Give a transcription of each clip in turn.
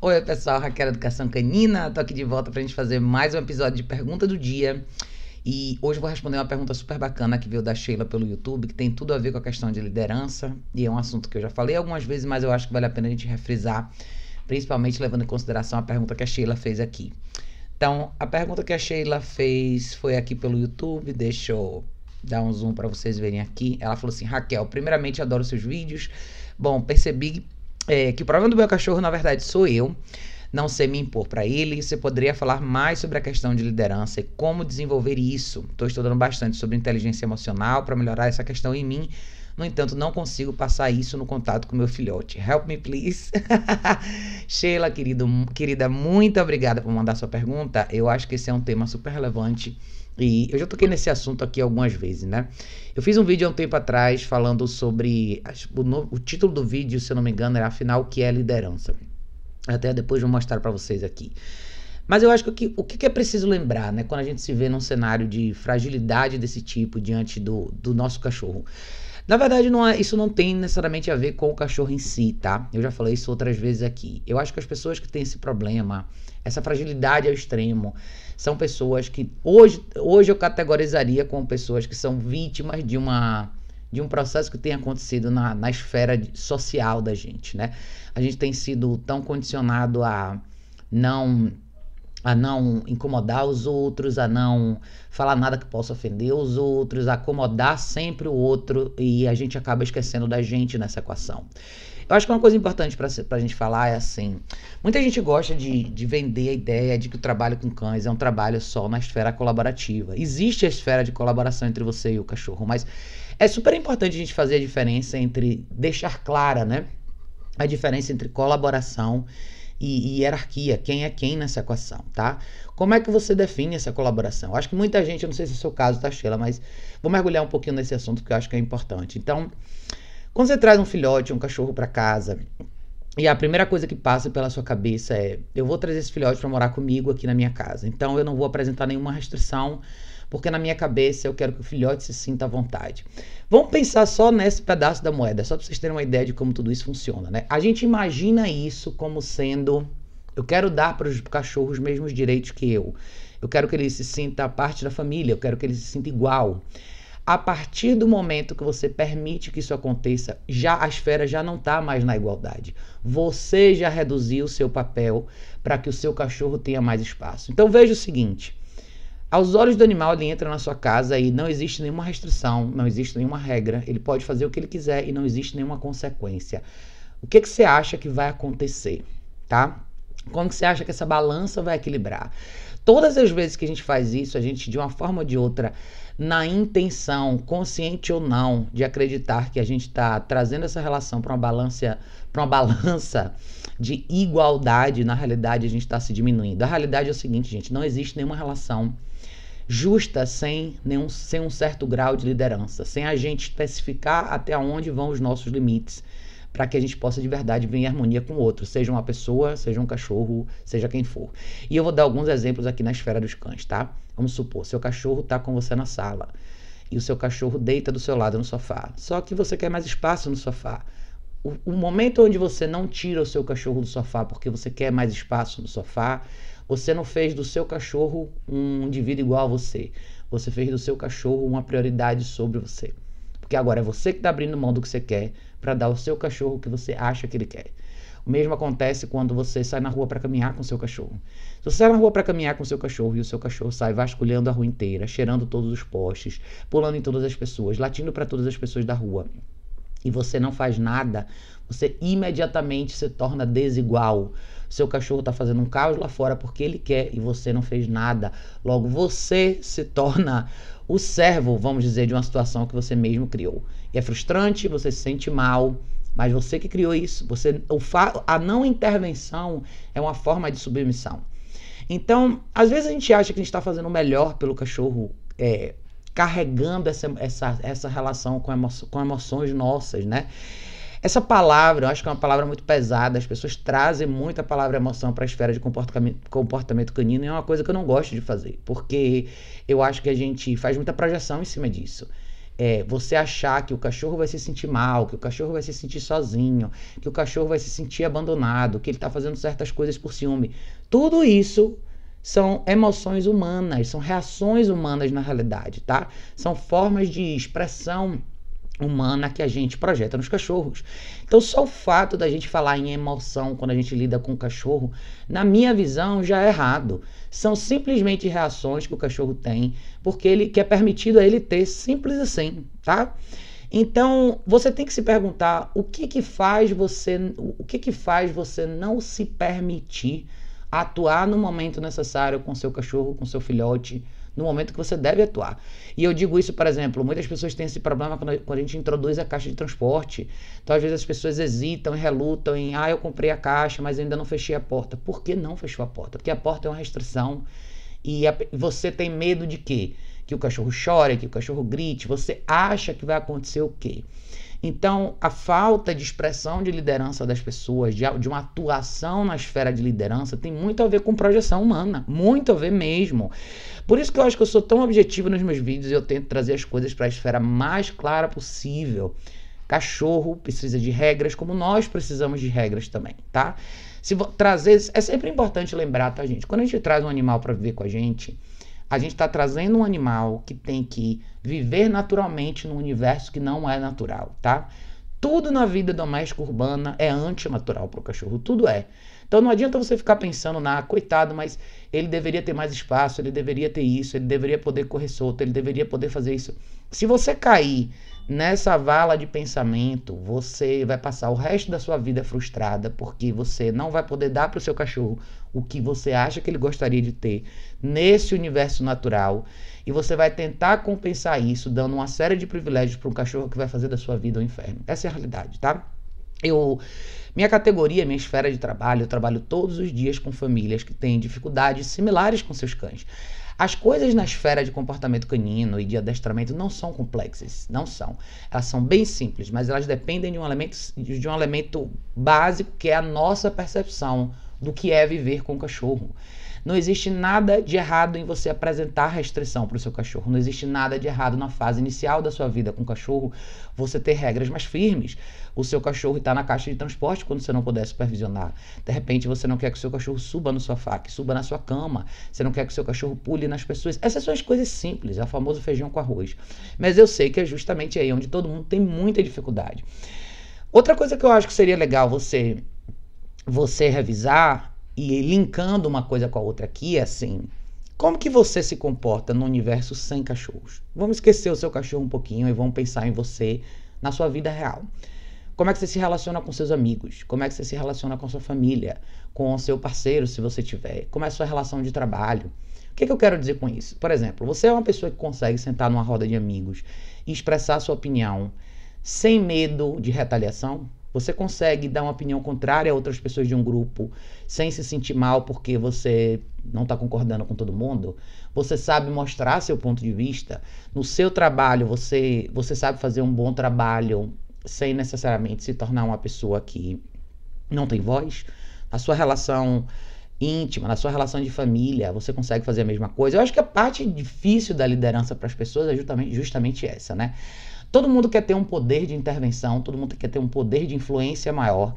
Oi, pessoal, Raquel Educação Canina. Tô aqui de volta pra gente fazer mais um episódio de Pergunta do Dia. E hoje vou responder uma pergunta super bacana que veio da Sheila pelo YouTube, que tem tudo a ver com a questão de liderança. E é um assunto que eu já falei algumas vezes, mas eu acho que vale a pena a gente refrisar, principalmente levando em consideração a pergunta que a Sheila fez aqui. Então, a pergunta que a Sheila fez foi aqui pelo YouTube. Deixa eu dar um zoom para vocês verem aqui. Ela falou assim: Raquel, primeiramente adoro seus vídeos. Bom, percebi é, que o problema do meu cachorro, na verdade, sou eu. Não sei me impor para ele. Você poderia falar mais sobre a questão de liderança e como desenvolver isso? Estou estudando bastante sobre inteligência emocional para melhorar essa questão em mim. No entanto, não consigo passar isso no contato com meu filhote. Help me, please. Sheila, querido, querida, muito obrigada por mandar sua pergunta. Eu acho que esse é um tema super relevante e eu já toquei nesse assunto aqui algumas vezes, né? Eu fiz um vídeo há um tempo atrás falando sobre. O, o título do vídeo, se eu não me engano, era Afinal, o que é liderança? Até depois vou mostrar para vocês aqui. Mas eu acho que o, que o que é preciso lembrar, né? Quando a gente se vê num cenário de fragilidade desse tipo diante do, do nosso cachorro. Na verdade, não é, isso não tem necessariamente a ver com o cachorro em si, tá? Eu já falei isso outras vezes aqui. Eu acho que as pessoas que têm esse problema, essa fragilidade ao extremo, são pessoas que hoje, hoje eu categorizaria como pessoas que são vítimas de uma de um processo que tem acontecido na, na esfera social da gente, né? A gente tem sido tão condicionado a não a não incomodar os outros, a não falar nada que possa ofender os outros, a acomodar sempre o outro e a gente acaba esquecendo da gente nessa equação. Eu acho que uma coisa importante para a gente falar é assim: muita gente gosta de, de vender a ideia de que o trabalho com cães é um trabalho só na esfera colaborativa. Existe a esfera de colaboração entre você e o cachorro, mas é super importante a gente fazer a diferença entre deixar clara, né? A diferença entre colaboração e, e, hierarquia, quem é quem nessa equação, tá? Como é que você define essa colaboração? Acho que muita gente, eu não sei se é o seu caso, tá, Sheila, mas vou mergulhar um pouquinho nesse assunto que eu acho que é importante. Então, quando você traz um filhote, um cachorro para casa, e a primeira coisa que passa pela sua cabeça é: eu vou trazer esse filhote para morar comigo aqui na minha casa. Então eu não vou apresentar nenhuma restrição, porque na minha cabeça eu quero que o filhote se sinta à vontade. Vamos pensar só nesse pedaço da moeda, só para vocês terem uma ideia de como tudo isso funciona, né? A gente imagina isso como sendo eu quero dar para os cachorros os mesmos direitos que eu. Eu quero que ele se sinta parte da família, eu quero que ele se sinta igual. A partir do momento que você permite que isso aconteça, já a esfera já não está mais na igualdade. Você já reduziu o seu papel para que o seu cachorro tenha mais espaço. Então veja o seguinte: aos olhos do animal, ele entra na sua casa e não existe nenhuma restrição, não existe nenhuma regra. Ele pode fazer o que ele quiser e não existe nenhuma consequência. O que, que você acha que vai acontecer, tá? Como que você acha que essa balança vai equilibrar? Todas as vezes que a gente faz isso, a gente, de uma forma ou de outra, na intenção, consciente ou não, de acreditar que a gente está trazendo essa relação para uma balança, para uma balança de igualdade, na realidade a gente está se diminuindo. A realidade é o seguinte, gente, não existe nenhuma relação justa sem, nenhum, sem um certo grau de liderança, sem a gente especificar até onde vão os nossos limites, para que a gente possa de verdade vir em harmonia com o outro, seja uma pessoa, seja um cachorro, seja quem for. E eu vou dar alguns exemplos aqui na esfera dos cães, tá? Vamos supor, seu cachorro está com você na sala e o seu cachorro deita do seu lado no sofá. Só que você quer mais espaço no sofá. O, o momento onde você não tira o seu cachorro do sofá porque você quer mais espaço no sofá, você não fez do seu cachorro um indivíduo igual a você. Você fez do seu cachorro uma prioridade sobre você. Porque agora é você que está abrindo mão do que você quer para dar ao seu cachorro o que você acha que ele quer. O mesmo acontece quando você sai na rua para caminhar com seu cachorro. Se você sai na rua para caminhar com seu cachorro e o seu cachorro sai vasculhando a rua inteira, cheirando todos os postes, pulando em todas as pessoas, latindo para todas as pessoas da rua, e você não faz nada, você imediatamente se torna desigual. Seu cachorro está fazendo um caos lá fora porque ele quer e você não fez nada. Logo, você se torna o servo, vamos dizer, de uma situação que você mesmo criou. E é frustrante, você se sente mal, mas você que criou isso. Você, a não intervenção é uma forma de submissão. Então, às vezes a gente acha que a gente está fazendo o melhor pelo cachorro, é, carregando essa, essa, essa relação com, emo, com emoções nossas, né? Essa palavra, eu acho que é uma palavra muito pesada, as pessoas trazem muito a palavra emoção para a esfera de comportamento, comportamento canino e é uma coisa que eu não gosto de fazer, porque eu acho que a gente faz muita projeção em cima disso. é, você achar que o cachorro vai se sentir mal, que o cachorro vai se sentir sozinho, que o cachorro vai se sentir abandonado, que ele está fazendo certas coisas por ciúme. Tudo isso são emoções humanas, são reações humanas na realidade, tá? São formas de expressão humana que a gente projeta nos cachorros. Então, só o fato da gente falar em emoção quando a gente lida com o cachorro, na minha visão, já é errado. São simplesmente reações que o cachorro tem, porque ele que é permitido a ele ter, simples assim, tá? Então, você tem que se perguntar o que que faz você, o que que faz você não se permitir atuar no momento necessário com seu cachorro, com seu filhote, no momento que você deve atuar. E eu digo isso, por exemplo, muitas pessoas têm esse problema quando, a gente introduz a caixa de transporte. Então, às vezes, as pessoas hesitam e relutam em, ah, eu comprei a caixa, mas ainda não fechei a porta. Por que não fechou a porta? Porque a porta é uma restrição e a, você tem medo de quê? Que o cachorro chore, que o cachorro grite. Você acha que vai acontecer o quê? Então, a falta de expressão de liderança das pessoas, de, de, uma atuação na esfera de liderança, tem muito a ver com projeção humana. Muito a ver mesmo. Por isso que eu acho que eu sou tão objetivo nos meus vídeos e eu tento trazer as coisas para a esfera mais clara possível. Cachorro precisa de regras, como nós precisamos de regras também, tá? Se trazer, é sempre importante lembrar, tá, gente? Quando a gente traz um animal para viver com a gente, a gente está trazendo um animal que tem que viver naturalmente num universo que não é natural, tá? Tudo na vida doméstica urbana é antinatural para o cachorro, tudo é. Então não adianta você ficar pensando na, coitado, mas ele deveria ter mais espaço, ele deveria ter isso, ele deveria poder correr solto, ele deveria poder fazer isso. Se você cair nessa vala de pensamento, você vai passar o resto da sua vida frustrada, porque você não vai poder dar para o seu cachorro o que você acha que ele gostaria de ter nesse universo natural. E você vai tentar compensar isso dando uma série de privilégios para um cachorro que vai fazer da sua vida um inferno. Essa é a realidade, tá? Eu, minha categoria, minha esfera de trabalho, eu trabalho todos os dias com famílias que têm dificuldades similares com seus cães. As coisas na esfera de comportamento canino e de adestramento não são complexas, não são. Elas são bem simples, mas elas dependem de um elemento, de um elemento básico que é a nossa percepção do que é viver com o cachorro. Não existe nada de errado em você apresentar restrição para o seu cachorro. Não existe nada de errado na fase inicial da sua vida com o cachorro você ter regras mais firmes. O seu cachorro está na caixa de transporte quando você não puder supervisionar. De repente você não quer que o seu cachorro suba no sofá, que suba na sua cama. Você não quer que o seu cachorro pule nas pessoas. Essas são as coisas simples, é o famoso feijão com arroz. Mas eu sei que é justamente aí onde todo mundo tem muita dificuldade. Outra coisa que eu acho que seria legal você você revisar e linkando uma coisa com a outra aqui é assim: como que você se comporta no universo sem cachorros? Vamos esquecer o seu cachorro um pouquinho e vamos pensar em você na sua vida real. Como é que você se relaciona com seus amigos? Como é que você se relaciona com sua família? Com o seu parceiro, se você tiver? Como é a sua relação de trabalho? O que, que eu quero dizer com isso? Por exemplo, você é uma pessoa que consegue sentar numa roda de amigos e expressar sua opinião sem medo de retaliação? Você consegue dar uma opinião contrária a outras pessoas de um grupo sem se sentir mal porque você não está concordando com todo mundo? Você sabe mostrar seu ponto de vista? No seu trabalho, você, você sabe fazer um bom trabalho sem necessariamente se tornar uma pessoa que não tem voz? A sua relação íntima, na sua relação de família, você consegue fazer a mesma coisa? Eu acho que a parte difícil da liderança para as pessoas é justamente, justamente essa, né? Todo mundo quer ter um poder de intervenção, todo mundo quer ter um poder de influência maior.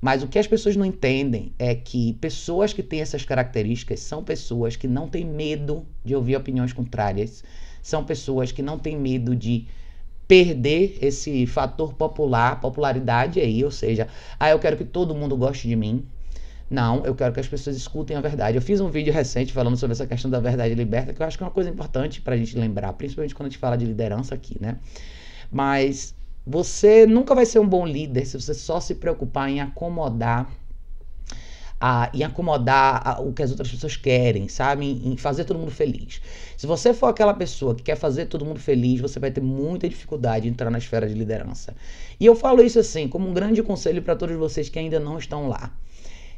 Mas o que as pessoas não entendem é que pessoas que têm essas características são pessoas que não têm medo de ouvir opiniões contrárias, são pessoas que não têm medo de perder esse fator popular, popularidade aí, ou seja, ah, eu quero que todo mundo goste de mim. Não, eu quero que as pessoas escutem a verdade. Eu fiz um vídeo recente falando sobre essa questão da verdade liberta, que eu acho que é uma coisa importante para a gente lembrar, principalmente quando a gente fala de liderança aqui, né? Mas você nunca vai ser um bom líder se você só se preocupar em acomodar a, em acomodar a, o que as outras pessoas querem, sabe? Em, em, fazer todo mundo feliz. Se você for aquela pessoa que quer fazer todo mundo feliz, você vai ter muita dificuldade de entrar na esfera de liderança. E eu falo isso assim, como um grande conselho para todos vocês que ainda não estão lá.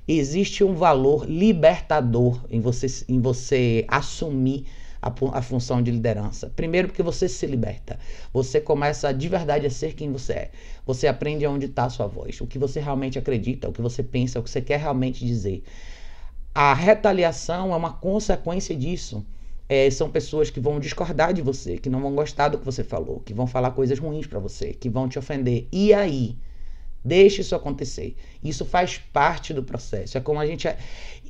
Existe um valor libertador em você, em você assumir a, a função de liderança. Primeiro, porque você se liberta. Você começa de verdade a ser quem você é. Você aprende onde está a sua voz, o que você realmente acredita, o que você pensa, o que você quer realmente dizer. A retaliação é uma consequência disso. é, são pessoas que vão discordar de você, que não vão gostar do que você falou, que vão falar coisas ruins para você, que vão te ofender. E aí? Deixe isso acontecer. Isso faz parte do processo. É como a gente. É,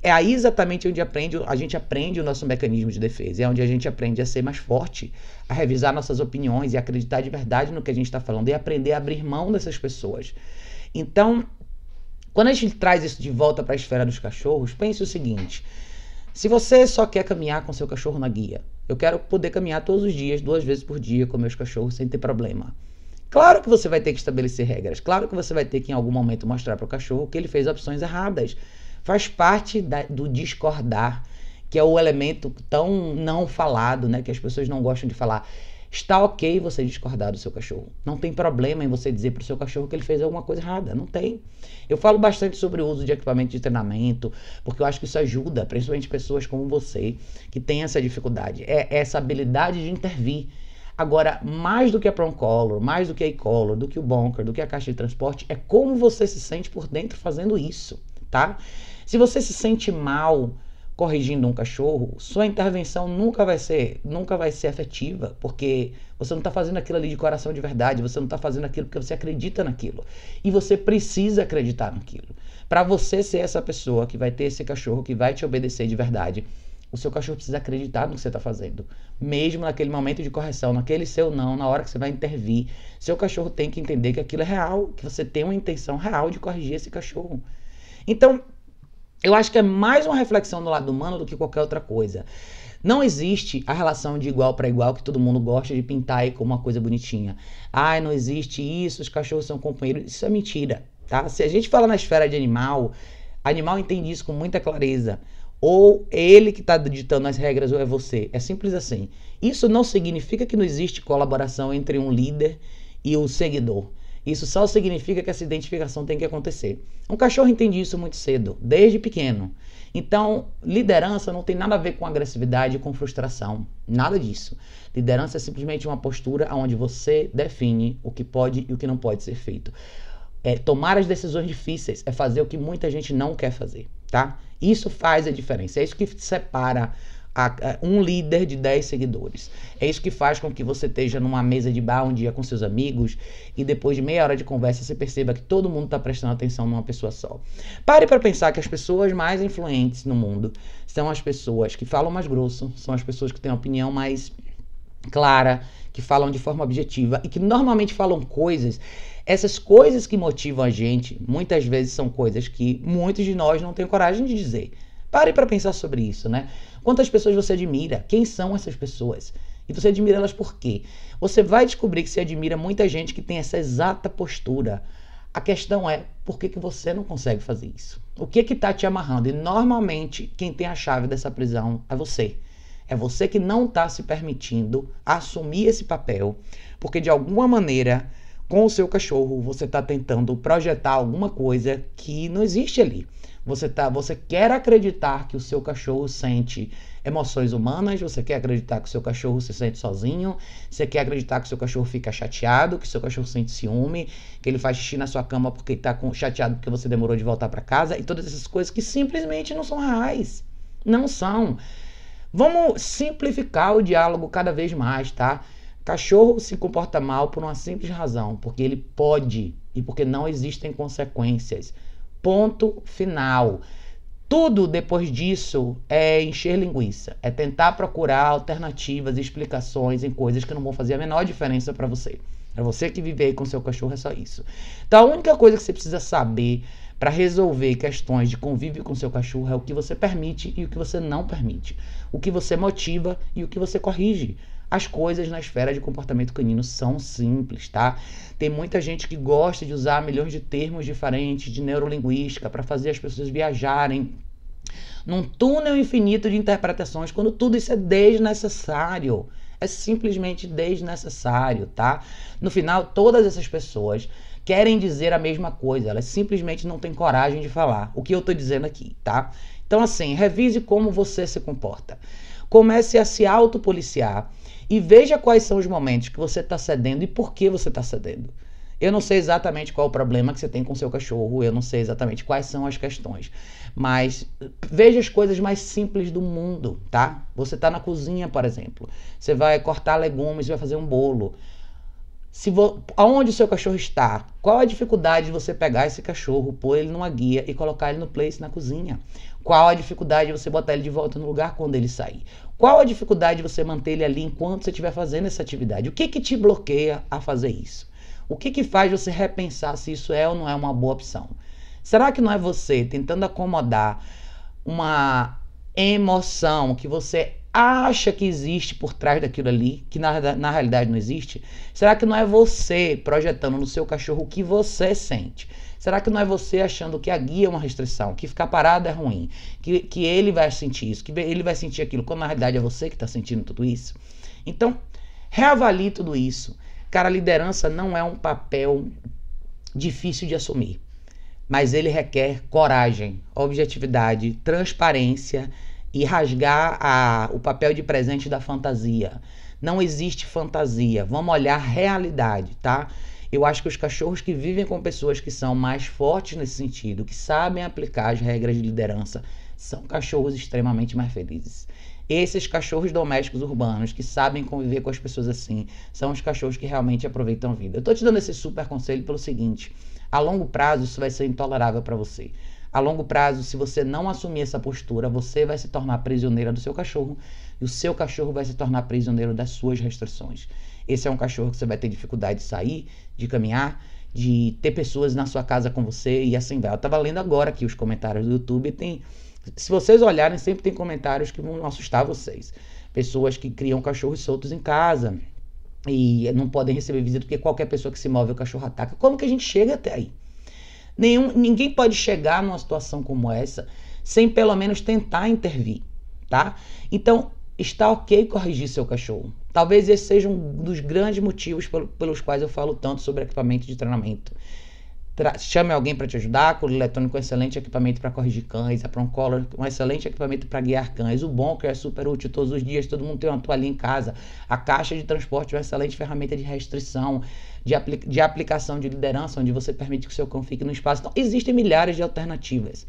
é aí exatamente onde aprende, a gente aprende o nosso mecanismo de defesa. É onde a gente aprende a ser mais forte, a revisar nossas opiniões e acreditar de verdade no que a gente está falando e aprender a abrir mão dessas pessoas. Então, quando a gente traz isso de volta para a esfera dos cachorros, pense o seguinte: se você só quer caminhar com seu cachorro na guia, eu quero poder caminhar todos os dias, duas vezes por dia com meus cachorros sem ter problema. Claro que você vai ter que estabelecer regras. Claro que você vai ter que em algum momento mostrar para o cachorro que ele fez opções erradas. Faz parte da, do discordar, que é o elemento tão não falado, né, que as pessoas não gostam de falar. Está ok você discordar do seu cachorro. Não tem problema em você dizer para o seu cachorro que ele fez alguma coisa errada. Não tem. Eu falo bastante sobre o uso de equipamento de treinamento, porque eu acho que isso ajuda, principalmente pessoas como você, que têm essa dificuldade. É essa habilidade de intervir. Agora, mais do que a Prong mais do que a e-collar, do que o bunker, do que a caixa de transporte, é como você se sente por dentro fazendo isso, tá? Se você se sente mal corrigindo um cachorro, sua intervenção nunca vai ser, nunca vai ser efetiva, porque você não está fazendo aquilo ali de coração de verdade, você não está fazendo aquilo porque você acredita naquilo. E você precisa acreditar naquilo. Para você ser essa pessoa que vai ter esse cachorro que vai te obedecer de verdade, o seu cachorro precisa acreditar no que você está fazendo. Mesmo naquele momento de correção, naquele seu não, na hora que você vai intervir, seu cachorro tem que entender que aquilo é real, que você tem uma intenção real de corrigir esse cachorro. Então, eu acho que é mais uma reflexão do lado humano do que qualquer outra coisa. Não existe a relação de igual para igual que todo mundo gosta de pintar aí como uma coisa bonitinha. Ai, não existe isso, os cachorros são companheiros. Isso é mentira, tá? Se a gente fala na esfera de animal, animal entende isso com muita clareza. Ou é ele que está ditando as regras ou é você. É simples assim. Isso não significa que não existe colaboração entre um líder e o seguidor. Isso só significa que essa identificação tem que acontecer. Um cachorro entende isso muito cedo, desde pequeno. Então, liderança não tem nada a ver com agressividade com frustração. Nada disso. Liderança é simplesmente uma postura onde você define o que pode e o que não pode ser feito. É tomar as decisões difíceis, é fazer o que muita gente não quer fazer, tá? Isso faz a diferença. É isso que separa a, a, um líder de 10 seguidores. É isso que faz com que você esteja numa mesa de bar um dia com seus amigos e depois de meia hora de conversa você perceba que todo mundo está prestando atenção numa pessoa só. Pare para pensar que as pessoas mais influentes no mundo são as pessoas que falam mais grosso, são as pessoas que têm opinião mais clara, que falam de forma objetiva e que normalmente falam coisas. Essas coisas que motivam a gente, muitas vezes são coisas que muitos de nós não têm coragem de dizer. Pare para pensar sobre isso, né? Quantas pessoas você admira? Quem são essas pessoas? E você admira elas por quê? Você vai descobrir que você admira muita gente que tem essa exata postura. A questão é, por que, que você não consegue fazer isso? O que que tá te amarrando? E normalmente quem tem a chave dessa prisão é você. É você que não está se permitindo assumir esse papel, porque de alguma maneira, com o seu cachorro, você está tentando projetar alguma coisa que não existe ali. Você, tá, você quer acreditar que o seu cachorro sente emoções humanas, você quer acreditar que o seu cachorro se sente sozinho, você quer acreditar que o seu cachorro fica chateado, que o seu cachorro sente ciúme, que ele faz xixi na sua cama porque está chateado porque você demorou de voltar para casa e todas essas coisas que simplesmente não são reais. Não são. Vamos simplificar o diálogo cada vez mais, tá? Cachorro se comporta mal por uma simples razão, porque ele pode e porque não existem consequências. Ponto final. Tudo depois disso é encher linguiça, é tentar procurar alternativas, explicações em coisas que não vão fazer a menor diferença para você. É você que vive aí com seu cachorro, é só isso. Então a única coisa que você precisa saber para resolver questões de convívio com seu cachorro é o que você permite e o que você não permite, o que você motiva e o que você corrige. As coisas na esfera de comportamento canino são simples, tá? Tem muita gente que gosta de usar milhões de termos diferentes de neurolinguística para fazer as pessoas viajarem num túnel infinito de interpretações, quando tudo isso é desnecessário. É simplesmente desnecessário, tá? No final, todas essas pessoas querem dizer a mesma coisa, elas simplesmente não têm coragem de falar o que eu estou dizendo aqui, tá? Então, assim, revise como você se comporta. Comece a se autopoliciar e veja quais são os momentos que você está cedendo e por que você está cedendo. Eu não sei exatamente qual o problema que você tem com seu cachorro, eu não sei exatamente quais são as questões, mas veja as coisas mais simples do mundo, tá? Você está na cozinha, por exemplo, você vai cortar legumes, vai fazer um bolo. Se vo... Aonde o seu cachorro está? Qual a dificuldade de você pegar esse cachorro, pôr ele numa guia e colocar ele no place na cozinha? Qual a dificuldade de você botar ele de volta no lugar quando ele sair? Qual a dificuldade de você manter ele ali enquanto você estiver fazendo essa atividade? O que que te bloqueia a fazer isso? O que, que faz você repensar se isso é ou não é uma boa opção? Será que não é você tentando acomodar uma emoção que você acha que existe por trás daquilo ali, que na, na realidade não existe? Será que não é você projetando no seu cachorro o que você sente? Será que não é você achando que a guia é uma restrição, que ficar parado é ruim, que, que ele vai sentir isso, que ele vai sentir aquilo, quando na realidade é você que está sentindo tudo isso? Então, reavalie tudo isso. Cara, a liderança não é um papel difícil de assumir, mas ele requer coragem, objetividade, transparência e rasgar a, o papel de presente da fantasia. Não existe fantasia. Vamos olhar realidade, tá? Eu acho que os cachorros que vivem com pessoas que são mais fortes nesse sentido, que sabem aplicar as regras de liderança, são cachorros extremamente mais felizes. Esses cachorros domésticos urbanos que sabem conviver com as pessoas assim, são os cachorros que realmente aproveitam a vida. Eu tô te dando esse super conselho pelo seguinte: a longo prazo isso vai ser intolerável para você. A longo prazo, se você não assumir essa postura, você vai se tornar prisioneira do seu cachorro e o seu cachorro vai se tornar prisioneiro das suas restrições. Esse é um cachorro que você vai ter dificuldade de sair, de caminhar, de ter pessoas na sua casa com você e assim vai. Eu tava lendo agora aqui os comentários do YouTube tem se vocês olharem, sempre tem comentários que vão assustar vocês. Pessoas que criam cachorros soltos em casa e não podem receber visita porque qualquer pessoa que se move o cachorro ataca. Como que a gente chega até aí? Nenhum, ninguém pode chegar numa situação como essa sem pelo menos tentar intervir, tá? Então, está ok corrigir seu cachorro. Talvez esse seja um dos grandes motivos pelos quais eu falo tanto sobre equipamento de treinamento chame alguém para te ajudar. Colo eletrônico é um excelente equipamento para corrigir cães. A Proncolor um excelente equipamento para guiar cães. O Bonker é super útil todos os dias. Todo mundo tem uma toalhinha em casa. A caixa de transporte é uma excelente ferramenta de restrição, de, apli de aplicação de liderança, onde você permite que o seu cão fique no espaço. Então, existem milhares de alternativas.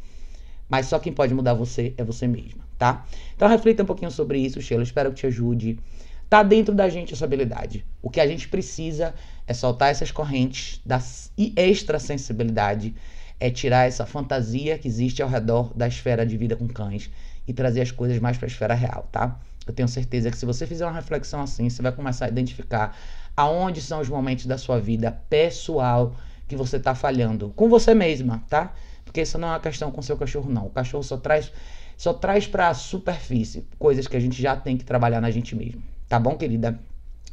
Mas só quem pode mudar você é você mesma, tá? Então reflita um pouquinho sobre isso, Sheila. Espero que te ajude. Tá dentro da gente essa habilidade. O que a gente precisa é soltar essas correntes da extrasensibilidade, é tirar essa fantasia que existe ao redor da esfera de vida com cães e trazer as coisas mais para a esfera real, tá? Eu tenho certeza que se você fizer uma reflexão assim, você vai começar a identificar aonde são os momentos da sua vida pessoal que você está falhando com você mesma, tá? Porque isso não é uma questão com seu cachorro não. O cachorro só traz só traz para a superfície coisas que a gente já tem que trabalhar na gente mesmo. Tá bom, querida?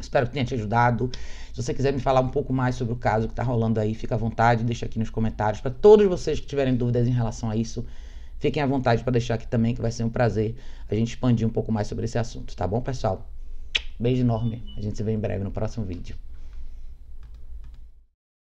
Espero que tenha te ajudado. Se você quiser me falar um pouco mais sobre o caso que está rolando aí, fica à vontade, deixa aqui nos comentários. Para todos vocês que tiverem dúvidas em relação a isso, fiquem à vontade para deixar aqui também, que vai ser um prazer a gente expandir um pouco mais sobre esse assunto, tá bom, pessoal? Beijo enorme. A gente se vê em breve no próximo vídeo.